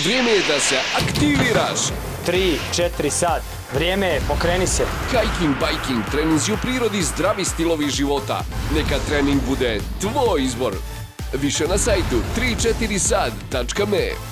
Vrijeme je da se aktiviraš. 3, 4 sat. Vrijeme je, pokreni se. Hiking, biking, treninzi u prirodi, zdravi stilovi života. Neka trening bude tvoj izbor. Više na sajtu 347.me